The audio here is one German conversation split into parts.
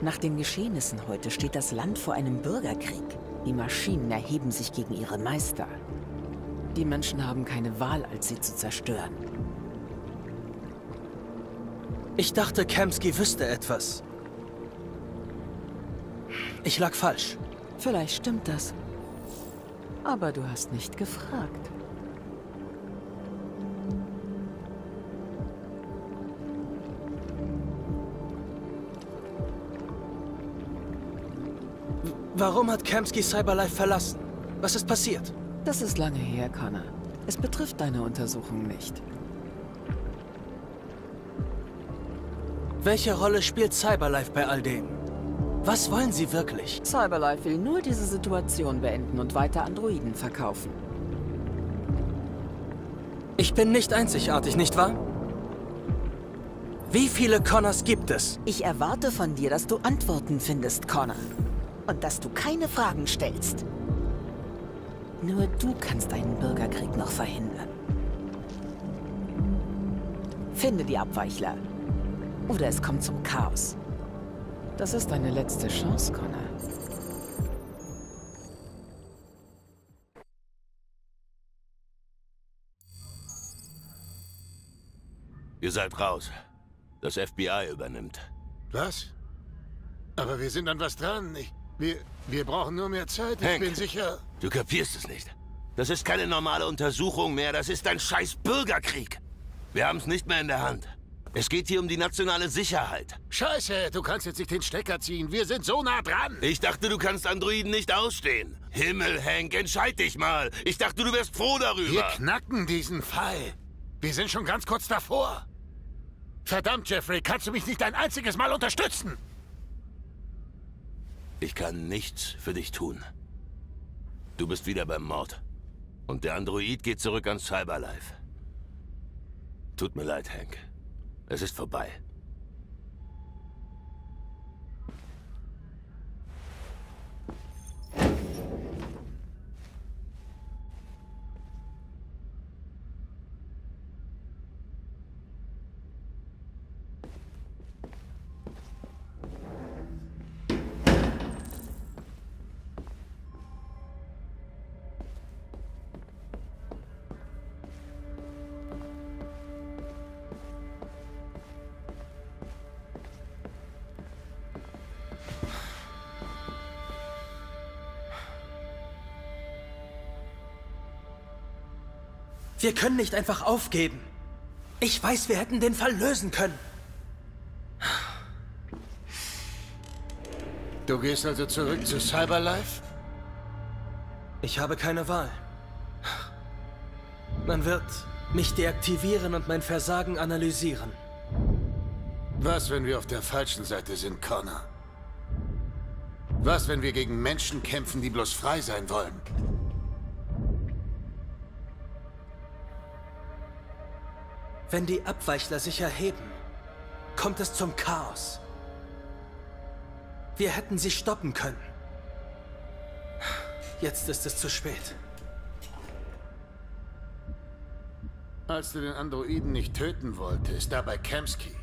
Nach den Geschehnissen heute steht das Land vor einem Bürgerkrieg. Die Maschinen erheben sich gegen ihre Meister. Die Menschen haben keine Wahl, als sie zu zerstören. Ich dachte, Kamsky wüsste etwas. Ich lag falsch. Vielleicht stimmt das. Aber du hast nicht gefragt. Warum hat Kamsky Cyberlife verlassen? Was ist passiert? Das ist lange her, Connor. Es betrifft deine Untersuchung nicht. Welche Rolle spielt Cyberlife bei all dem? Was wollen Sie wirklich? Cyberlife will nur diese Situation beenden und weiter Androiden verkaufen. Ich bin nicht einzigartig, nicht wahr? Wie viele Connors gibt es? Ich erwarte von dir, dass du Antworten findest, Connor. Und dass du keine Fragen stellst. Nur du kannst einen Bürgerkrieg noch verhindern. Finde die Abweichler. Oder es kommt zum Chaos. Das ist deine letzte Chance, Connor. Ihr seid raus. Das FBI übernimmt. Was? Aber wir sind an was dran. Ich, wir, wir brauchen nur mehr Zeit. Ich Hank, bin sicher... Du kapierst es nicht. Das ist keine normale Untersuchung mehr. Das ist ein scheiß Bürgerkrieg. Wir haben es nicht mehr in der Hand. Es geht hier um die nationale Sicherheit. Scheiße, du kannst jetzt nicht den Stecker ziehen. Wir sind so nah dran. Ich dachte, du kannst Androiden nicht ausstehen. Himmel, Hank, entscheid dich mal. Ich dachte, du wärst froh darüber. Wir knacken diesen Fall. Wir sind schon ganz kurz davor. Verdammt, Jeffrey, kannst du mich nicht ein einziges Mal unterstützen? Ich kann nichts für dich tun. Du bist wieder beim Mord. Und der Android geht zurück an Cyberlife. Tut mir leid, Hank. Es ist vorbei. Wir können nicht einfach aufgeben. Ich weiß, wir hätten den Fall lösen können. Du gehst also zurück zu Cyberlife? Ich habe keine Wahl. Man wird mich deaktivieren und mein Versagen analysieren. Was, wenn wir auf der falschen Seite sind, Connor? Was, wenn wir gegen Menschen kämpfen, die bloß frei sein wollen? Wenn die Abweichler sich erheben, kommt es zum Chaos. Wir hätten sie stoppen können. Jetzt ist es zu spät. Als du den Androiden nicht töten wolltest, da bei Kamsky.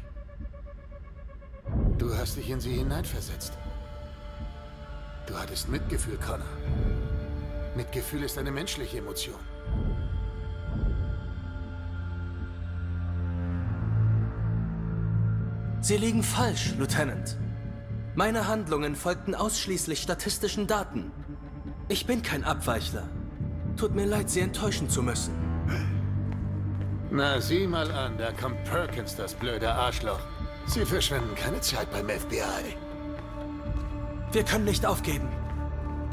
Du hast dich in sie hineinversetzt. Du hattest Mitgefühl, Connor. Mitgefühl ist eine menschliche Emotion. Sie liegen falsch, Lieutenant. Meine Handlungen folgten ausschließlich statistischen Daten. Ich bin kein Abweichler. Tut mir leid, Sie enttäuschen zu müssen. Na, sieh mal an, da kommt Perkins, das blöde Arschloch. Sie verschwenden keine Zeit beim FBI. Wir können nicht aufgeben.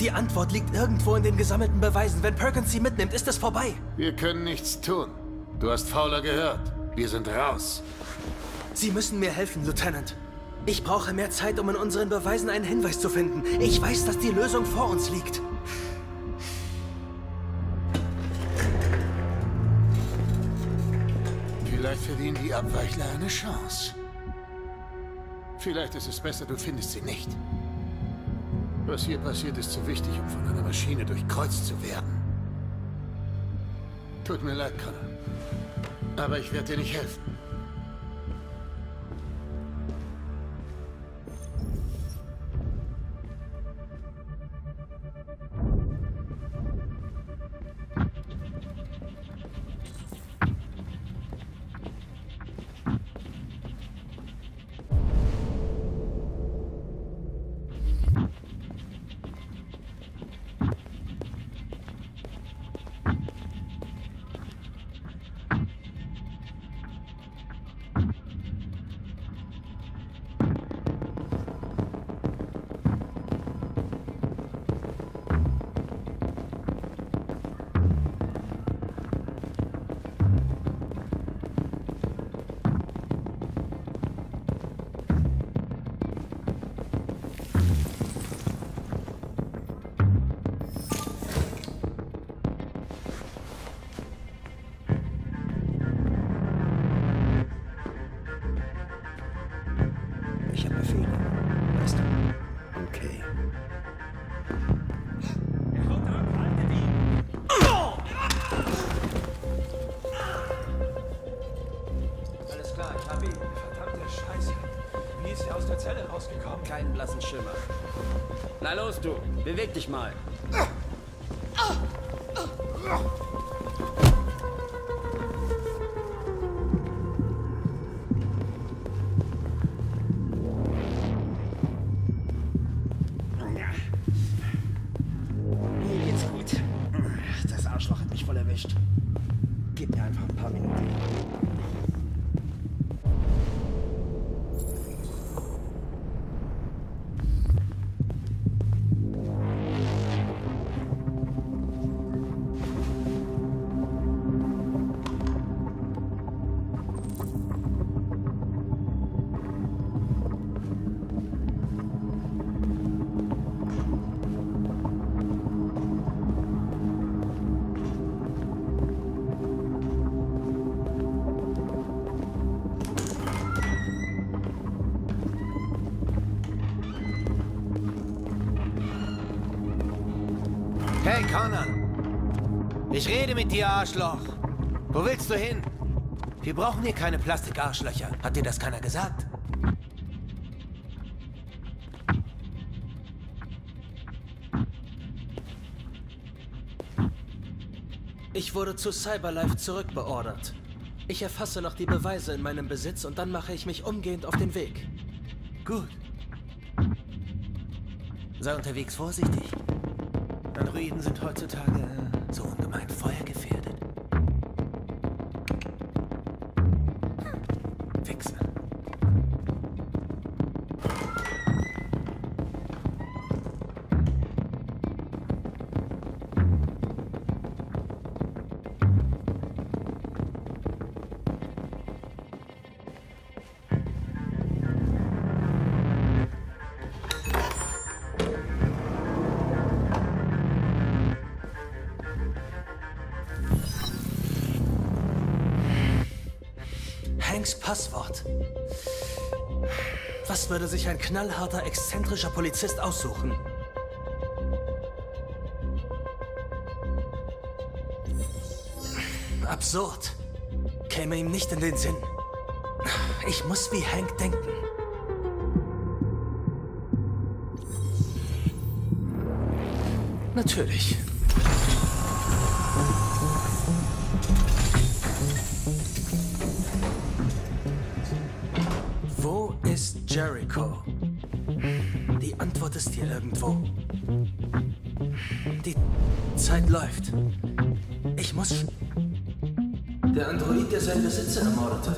Die Antwort liegt irgendwo in den gesammelten Beweisen. Wenn Perkins sie mitnimmt, ist es vorbei. Wir können nichts tun. Du hast Fowler gehört. Wir sind raus. Sie müssen mir helfen, Lieutenant. Ich brauche mehr Zeit, um in unseren Beweisen einen Hinweis zu finden. Ich weiß, dass die Lösung vor uns liegt. Vielleicht verdienen die Abweichler eine Chance. Vielleicht ist es besser, du findest sie nicht. Was hier passiert, ist zu wichtig, um von einer Maschine durchkreuzt zu werden. Tut mir leid, Connor. Aber ich werde dir nicht helfen. Beweg dich mal. Connor. Ich rede mit dir, Arschloch. Wo willst du hin? Wir brauchen hier keine Plastikarschlöcher. Hat dir das keiner gesagt? Ich wurde zu Cyberlife zurückbeordert. Ich erfasse noch die Beweise in meinem Besitz und dann mache ich mich umgehend auf den Weg. Gut. Sei unterwegs vorsichtig. Androiden sind heutzutage äh, so ungemein feuergefährdet. Hanks Passwort. Was würde sich ein knallharter, exzentrischer Polizist aussuchen? Absurd. Käme ihm nicht in den Sinn. Ich muss wie Hank denken. Natürlich. Jericho? Die Antwort ist hier irgendwo. Die Zeit läuft. Ich muss. Der Android, der seinen Besitzer ermordete.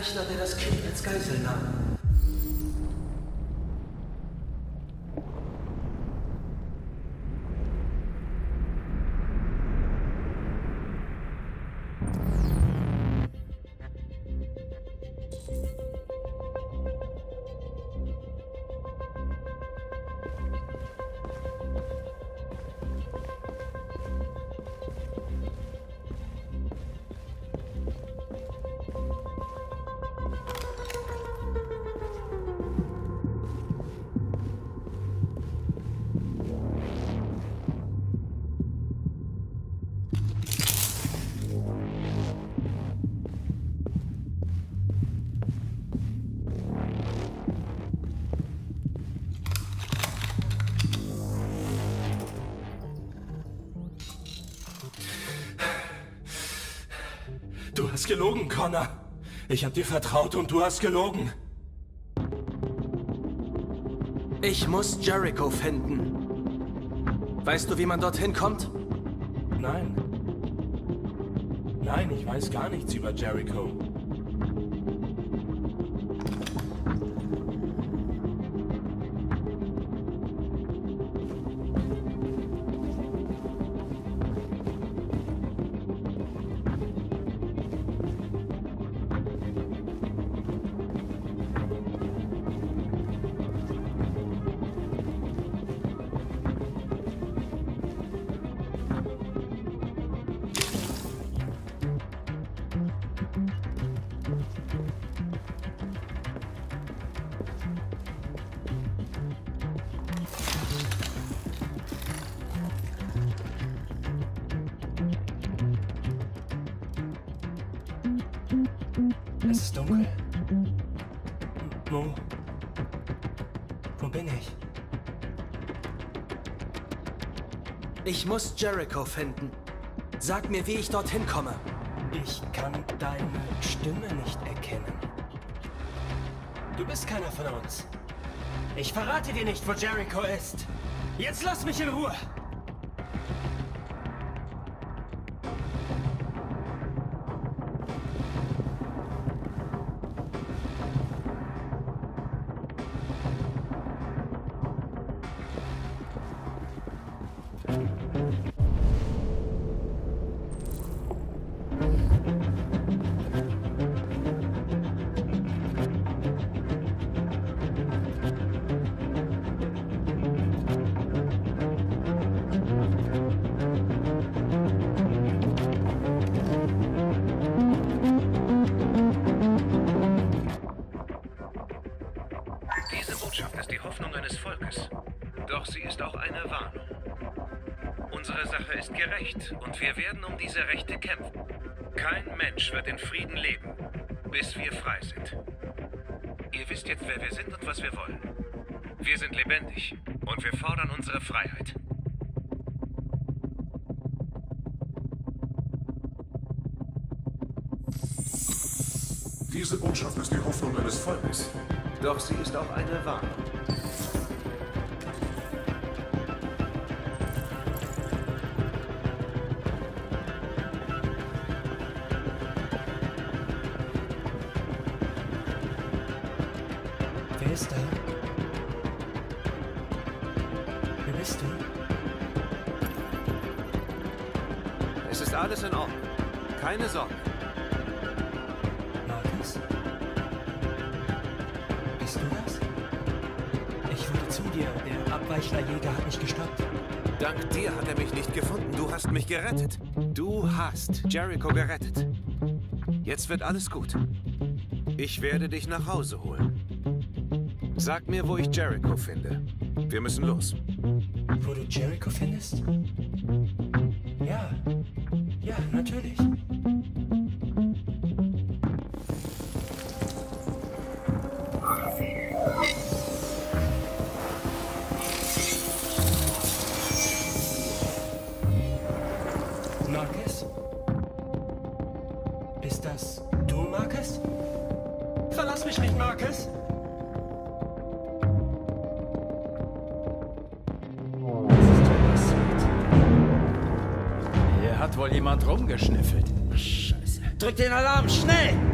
Der Abweichler, der das Kind als Geisel nahm. Du hast gelogen, Connor. Ich hab dir vertraut und du hast gelogen. Ich muss Jericho finden. Weißt du, wie man dorthin kommt? Nein. Nein, ich weiß gar nichts über Jericho. Wo? Wo bin ich? Ich muss Jericho finden. Sag mir, wie ich dorthin komme. Ich kann deine Stimme nicht erkennen. Du bist keiner von uns. Ich verrate dir nicht, wo Jericho ist. Jetzt lass mich in Ruhe. Diese Botschaft ist die Hoffnung eines Volkes. Doch sie ist auch eine Warnung. Unsere Sache ist gerecht und wir werden um diese Rechte kämpfen. Kein Mensch wird in Frieden leben, bis wir frei sind. Ihr wisst jetzt, wer wir sind und was wir wollen. Wir sind lebendig und wir fordern unsere Freiheit. Diese Botschaft ist die Hoffnung eines Volkes. Doch sie ist auch eine Warnung. Der Abweichlerjäger hat mich gestoppt. Dank dir hat er mich nicht gefunden. Du hast mich gerettet. Du hast Jericho gerettet. Jetzt wird alles gut. Ich werde dich nach Hause holen. Sag mir, wo ich Jericho finde. Wir müssen los. Wo du Jericho findest? Ja. Ja, natürlich. Jemand rumgeschnüffelt. Scheiße. Drück den Alarm, schnell!